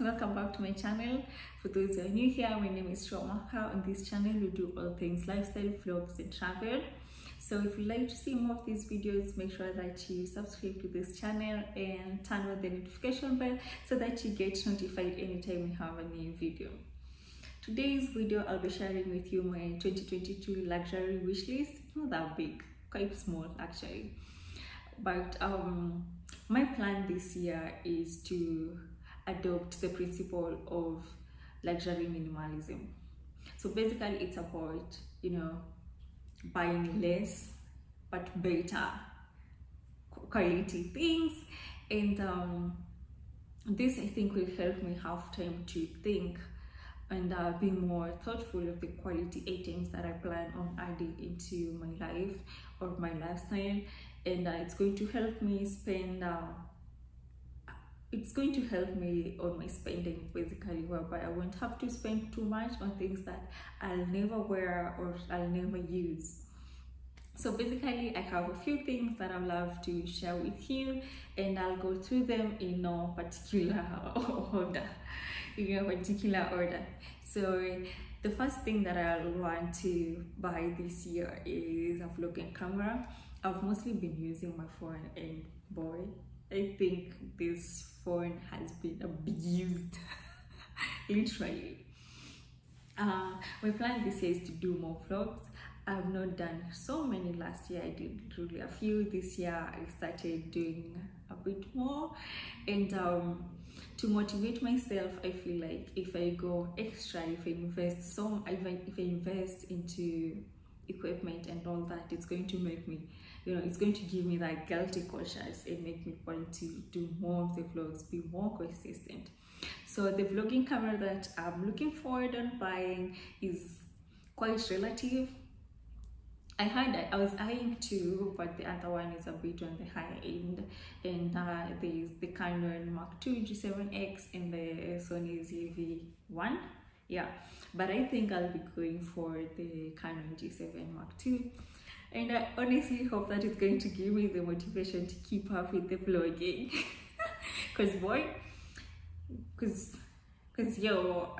Welcome back to my channel. For those who are new here, my name is Sure Mwaka. On this channel, we do all things lifestyle, vlogs and travel. So if you like to see more of these videos, make sure that you subscribe to this channel and turn on the notification bell so that you get notified anytime we have a new video. Today's video, I'll be sharing with you my 2022 luxury wish list. Not that big, quite small actually. But um, my plan this year is to adopt the principle of luxury minimalism. So basically, it's about you know buying less but better quality things, and um, this I think will help me have time to think and uh, be more thoughtful of the quality items that I plan on adding into my life or my lifestyle and uh, it's going to help me spend uh, it's going to help me on my spending basically whereby I won't have to spend too much on things that I'll never wear or I'll never use. So basically I have a few things that I would love to share with you and I'll go through them in no particular order in a particular order. So the first thing that I want to buy this year is a vlogging camera. I've mostly been using my phone and boy I think this phone has been abused literally. Uh, my plan this year is to do more vlogs. I've not done so many last year. I did really a few. This year I started doing a bit more. And um, to motivate myself I feel like if I go extra if I invest some if I, if I invest into equipment and all that it's going to make me you know it's going to give me that guilty conscience and make me want to do more of the vlogs be more consistent so the vlogging camera that i'm looking forward on buying is quite relative I had I was eyeing two, but the other one is a bit on the higher end. And uh, there's the Canon Mark II G7X and the Sony ZV-1. Yeah, but I think I'll be going for the Canon G7 Mark II. And I honestly hope that it's going to give me the motivation to keep up with the vlogging. Cause boy, cause, cause yo,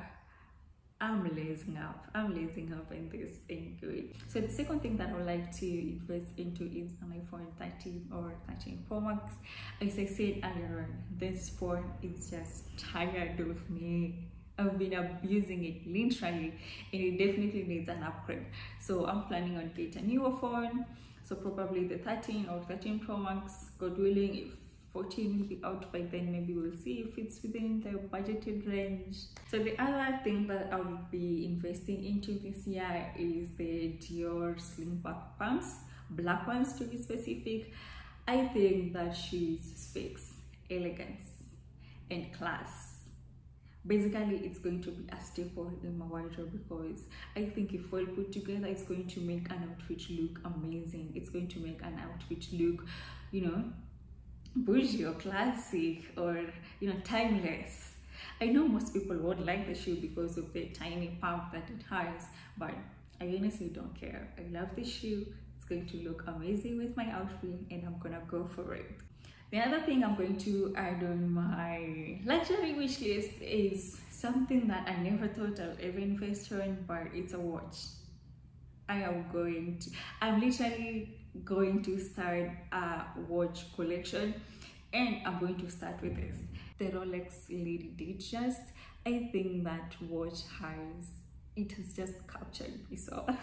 I'm lazing up. I'm lazing up and this ain't good. So the second thing that I would like to invest into is an iPhone 13 or 13 Pro Max. As I said earlier, this phone is just tired of me. I've been abusing it literally and it definitely needs an upgrade. So I'm planning on getting a newer phone. So probably the 13 or 13 Pro Max, God willing, if 14 will be out by then maybe we'll see if it's within the budgeted range so the other thing that i will be investing into this year is the dior sling back pumps black ones to be specific i think that shoes speaks elegance and class basically it's going to be a staple in my wardrobe because i think if well put together it's going to make an outfit look amazing. It's going to make an outfit look you know bougie or classic or you know timeless. I know most people won't like the shoe because of the tiny pump that it has but i honestly don't care. I love the shoe. It's going to look amazing with my outfit and i'm gonna go for it the other thing i'm going to add on my luxury wish list is something that i never thought i'll ever invest in but it's a watch. I am going to i'm literally going to start a watch collection and I'm going to start with this. The Rolex Lady Datejust I think that watch has it has just captured me so.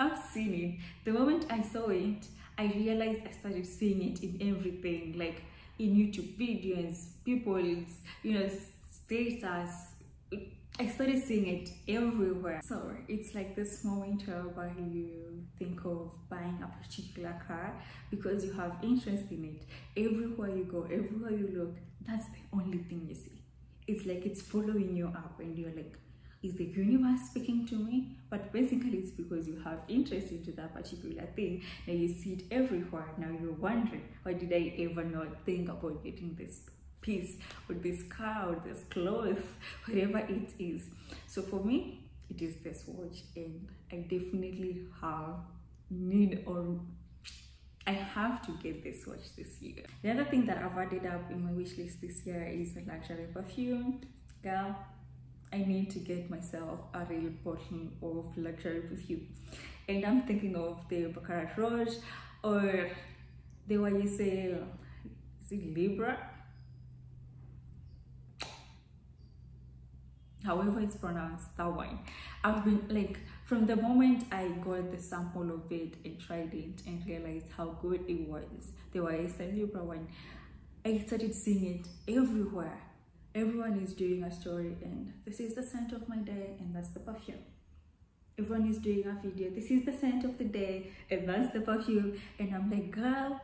I've seen it. The moment I saw it I realized I started seeing it in everything like in YouTube videos people's you know status I started seeing it everywhere. So it's like this moment where you think of buying a particular car because you have interest in it. Everywhere you go, everywhere you look, that's the only thing you see. It's like it's following you up and you're like, is the universe speaking to me? But basically it's because you have interest into that particular thing. Now you see it everywhere. Now you're wondering, why did I ever not think about getting this piece or this car or this clothes whatever it is so for me it is this watch and i definitely have need or I have to get this watch this year. The other thing that I've added up in my wish list this year is a luxury perfume. Girl, I need to get myself a real bottle of luxury perfume. And I'm thinking of the Baccarat Rouge or the YSL, is it Libra? However it's pronounced, that one. I've been like, from the moment I got the sample of it and tried it and realized how good it was, the YSL Libra one, I started seeing it everywhere everyone is doing a story and this is the scent of my day and that's the perfume. Everyone is doing a video this is the scent of the day and that's the perfume. And i'm like girl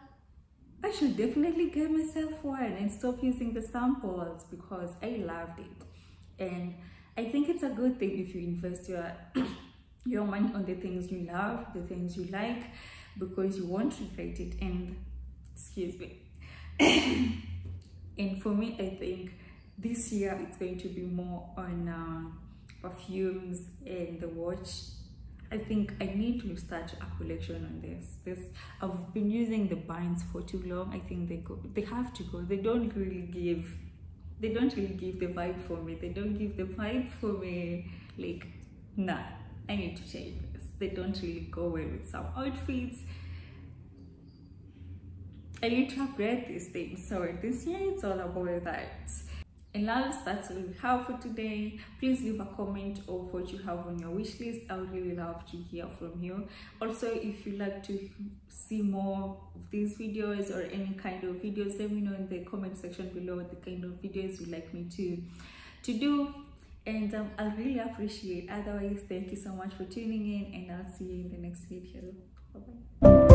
i should definitely get myself one and stop using the samples because i loved it. And i think it's a good thing if you invest your your money on the things you love the things you like because you won't regret it. And excuse me. And for me i think this year it's going to be more on um, perfumes and the watch I think I need to start a collection on this. This I've been using the binds for too long. I think they go they have to go. They don't really give they don't really give the vibe for me. They don't give the vibe for me. Like, nah, I need to change this. They don't really go well with some outfits. I need to upgrade these things. So this year it's all about that and loves that's all we have for today. Please leave a comment of what you have on your wish list. I would really love to hear from you. Also if you like to see more of these videos or any kind of videos let me know in the comment section below the kind of videos you'd like me to to do. And um, i really appreciate otherwise thank you so much for tuning in and i'll see you in the next video. Bye bye